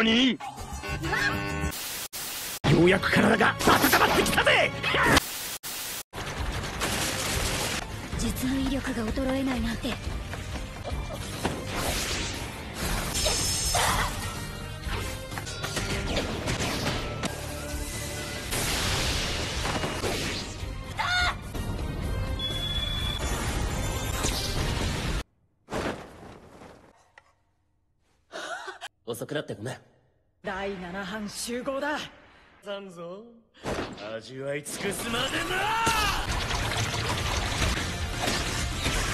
ろに。ようやく体が温まってきたぜ。術の威力が衰えないなんて。遅くなってごめん。第7班集合だ。さんぞ味わい尽くすまでな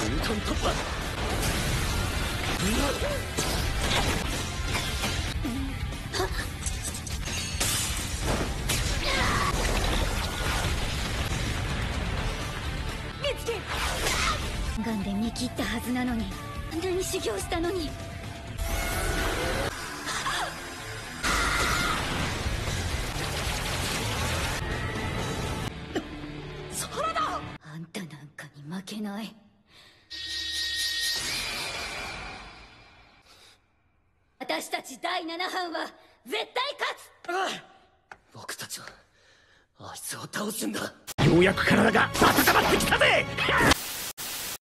空間突破。ガンで見切ったはずなのに何修行したのにあんたなんかに負けない。私たち第7班は絶対勝つ。僕たちはあいつを倒すんだ。ようやく体が温まってきたぜ。